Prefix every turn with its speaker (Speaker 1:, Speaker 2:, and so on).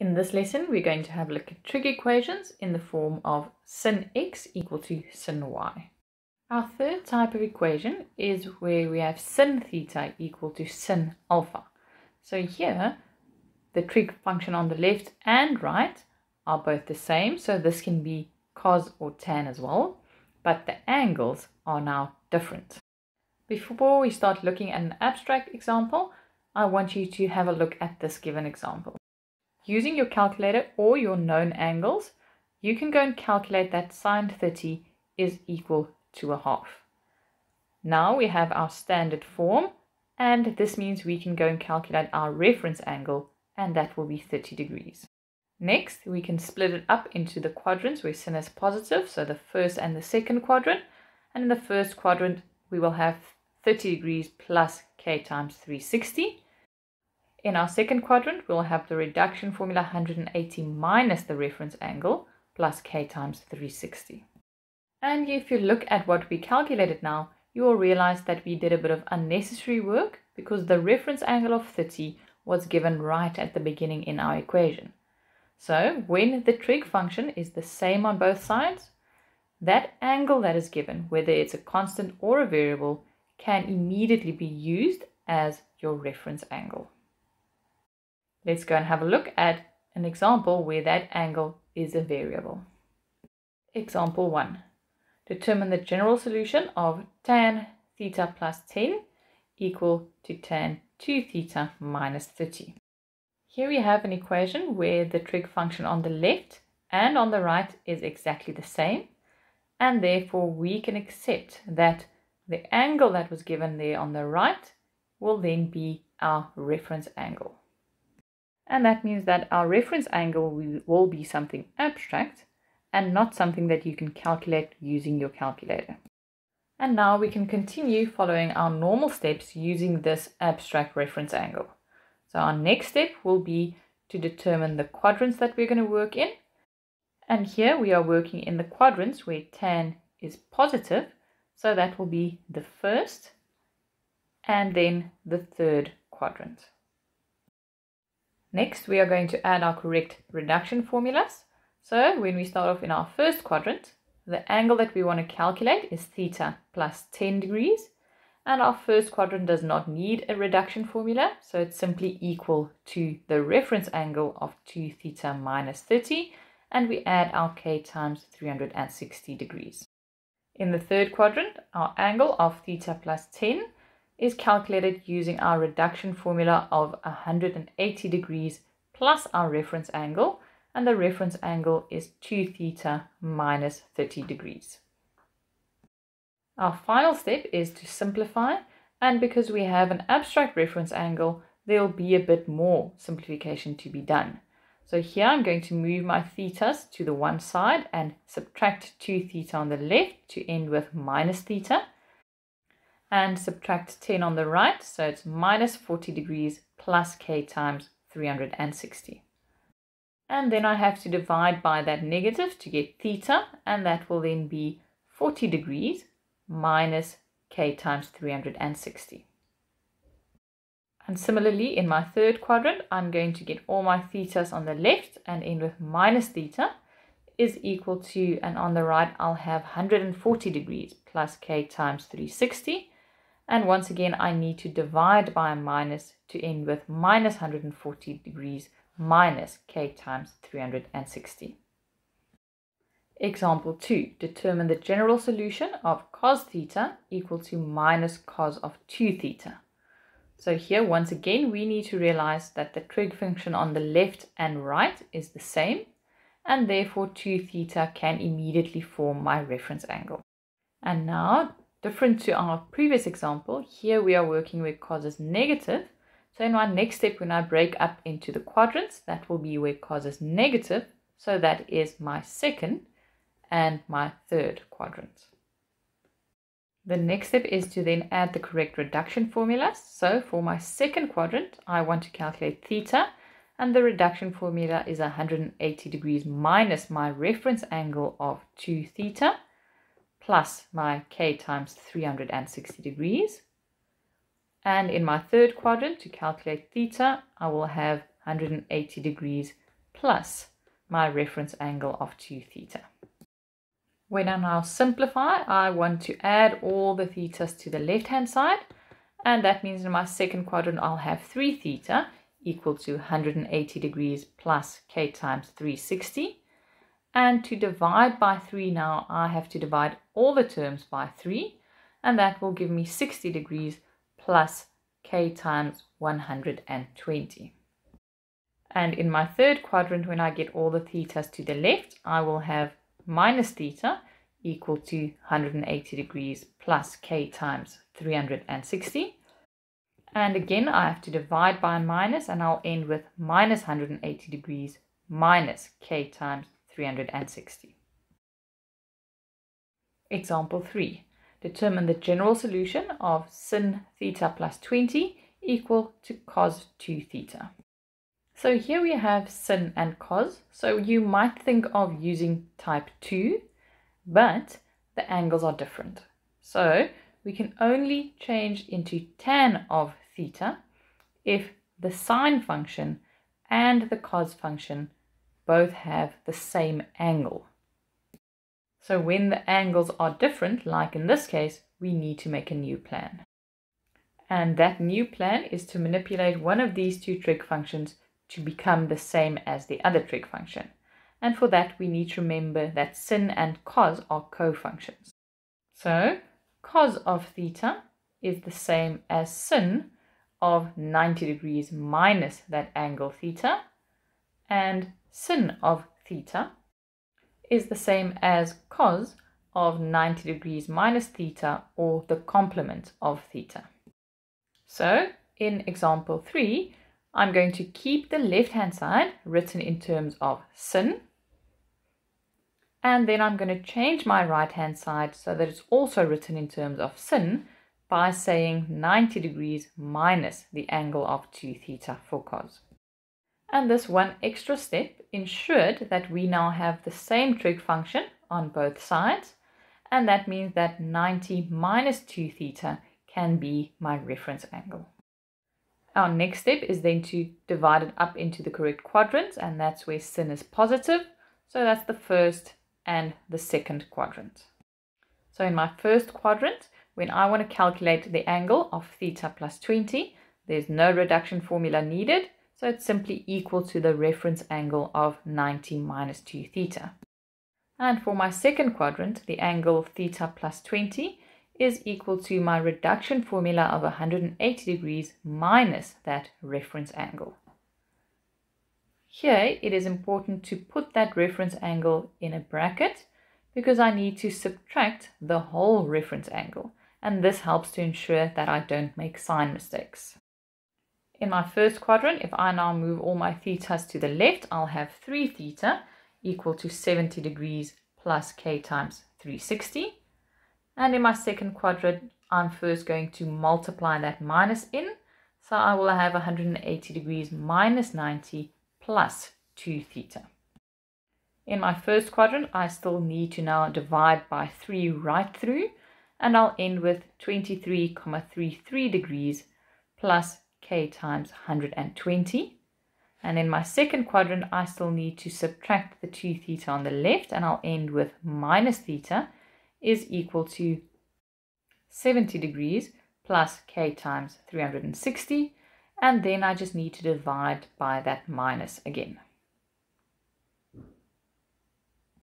Speaker 1: In this lesson, we're going to have a look at trig equations in the form of sin x equal to sin y. Our third type of equation is where we have sin theta equal to sin alpha. So here, the trig function on the left and right are both the same, so this can be cos or tan as well, but the angles are now different. Before we start looking at an abstract example, I want you to have a look at this given example. Using your calculator or your known angles, you can go and calculate that sine 30 is equal to a half. Now we have our standard form and this means we can go and calculate our reference angle and that will be 30 degrees. Next, we can split it up into the quadrants where sin is positive, so the first and the second quadrant. And in the first quadrant, we will have 30 degrees plus k times 360. In our second quadrant, we'll have the reduction formula 180 minus the reference angle plus k times 360. And if you look at what we calculated now, you will realize that we did a bit of unnecessary work because the reference angle of 30 was given right at the beginning in our equation. So when the trig function is the same on both sides, that angle that is given, whether it's a constant or a variable, can immediately be used as your reference angle. Let's go and have a look at an example where that angle is a variable. Example 1. Determine the general solution of tan theta plus 10 equal to tan 2 theta minus 30. Here we have an equation where the trig function on the left and on the right is exactly the same and therefore we can accept that the angle that was given there on the right will then be our reference angle and that means that our reference angle will be something abstract and not something that you can calculate using your calculator. And now we can continue following our normal steps using this abstract reference angle. So our next step will be to determine the quadrants that we're going to work in. And here we are working in the quadrants where tan is positive. So that will be the first and then the third quadrant. Next, we are going to add our correct reduction formulas. So when we start off in our first quadrant, the angle that we want to calculate is theta plus 10 degrees. And our first quadrant does not need a reduction formula, so it's simply equal to the reference angle of 2 theta minus 30, and we add our k times 360 degrees. In the third quadrant, our angle of theta plus 10 is calculated using our reduction formula of 180 degrees plus our reference angle, and the reference angle is 2 theta minus 30 degrees. Our final step is to simplify, and because we have an abstract reference angle, there will be a bit more simplification to be done. So here I'm going to move my thetas to the one side and subtract 2 theta on the left to end with minus theta and subtract 10 on the right. So it's minus 40 degrees plus k times 360. And then I have to divide by that negative to get theta, and that will then be 40 degrees minus k times 360. And similarly, in my third quadrant, I'm going to get all my thetas on the left and end with minus theta is equal to, and on the right, I'll have 140 degrees plus k times 360. And once again, I need to divide by a minus to end with minus 140 degrees minus k times 360. Example 2. Determine the general solution of cos theta equal to minus cos of 2 theta. So here, once again, we need to realize that the trig function on the left and right is the same, and therefore 2 theta can immediately form my reference angle. And now Different to our previous example, here we are working with cos is negative. So in my next step, when I break up into the quadrants, that will be where cos is negative. So that is my second and my third quadrant. The next step is to then add the correct reduction formulas. So for my second quadrant, I want to calculate theta and the reduction formula is 180 degrees minus my reference angle of 2 theta plus my k times 360 degrees. And in my third quadrant, to calculate theta, I will have 180 degrees plus my reference angle of 2 theta. When I now simplify, I want to add all the thetas to the left-hand side. And that means in my second quadrant, I'll have 3 theta equal to 180 degrees plus k times 360. And to divide by 3 now, I have to divide all the terms by 3. And that will give me 60 degrees plus k times 120. And in my third quadrant, when I get all the thetas to the left, I will have minus theta equal to 180 degrees plus k times 360. And again, I have to divide by minus and I'll end with minus 180 degrees minus k times 360. Example 3. Determine the general solution of sin theta plus 20 equal to cos 2 theta. So here we have sin and cos. So you might think of using type 2, but the angles are different. So we can only change into tan of theta if the sine function and the cos function both have the same angle. So when the angles are different, like in this case, we need to make a new plan. And that new plan is to manipulate one of these two trig functions to become the same as the other trig function. And for that, we need to remember that sin and cos are co-functions. So cos of theta is the same as sin of 90 degrees minus that angle theta. And sin of theta is the same as cos of 90 degrees minus theta or the complement of theta. So in example 3, I'm going to keep the left-hand side written in terms of sin. And then I'm going to change my right-hand side so that it's also written in terms of sin by saying 90 degrees minus the angle of 2 theta for cos. And this one extra step ensured that we now have the same trig function on both sides. And that means that 90 minus 2 theta can be my reference angle. Our next step is then to divide it up into the correct quadrants, and that's where sin is positive. So that's the first and the second quadrant. So in my first quadrant, when I want to calculate the angle of theta plus 20, there's no reduction formula needed, so it's simply equal to the reference angle of 90 minus 2 theta. And for my second quadrant, the angle theta plus 20 is equal to my reduction formula of 180 degrees minus that reference angle. Here it is important to put that reference angle in a bracket because I need to subtract the whole reference angle and this helps to ensure that I don't make sign mistakes. In my first quadrant, if I now move all my thetas to the left, I'll have 3 theta equal to 70 degrees plus k times 360. And in my second quadrant, I'm first going to multiply that minus in. So I will have 180 degrees minus 90 plus 2 theta. In my first quadrant, I still need to now divide by 3 right through, and I'll end with 23,33 degrees plus k times 120. And in my second quadrant, I still need to subtract the 2 theta on the left, and I'll end with minus theta is equal to 70 degrees plus k times 360 and then I just need to divide by that minus again.